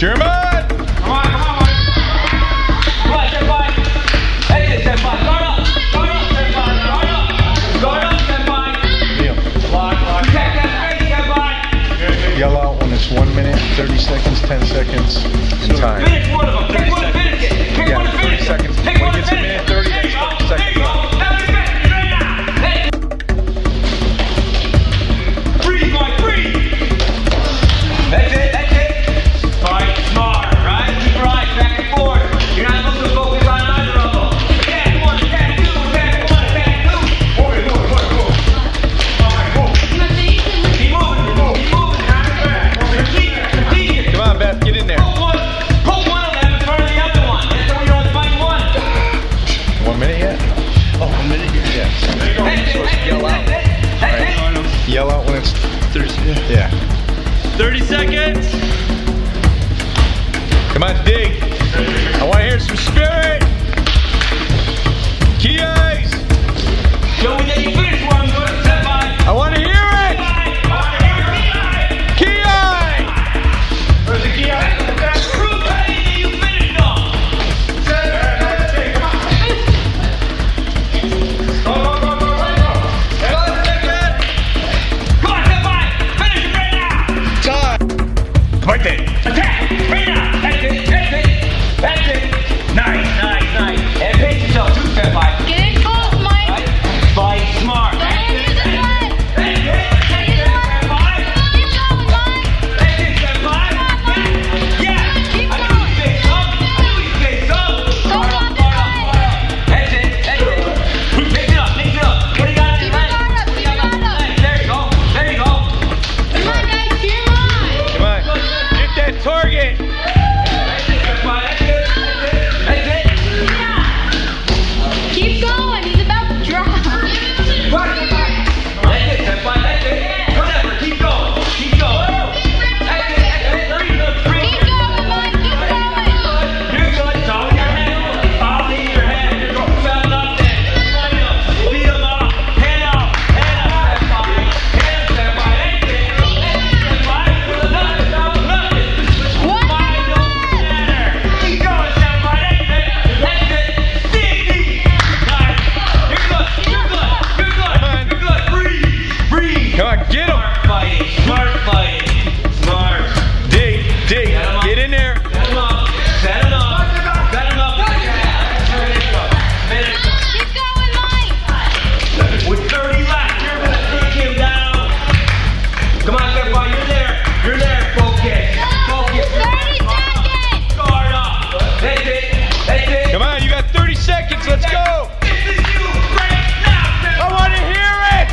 German. Well, it's 30 seconds. Yeah. 30 seconds. Come on, dig. I want to hear some spirit. Let's. I want to hear it.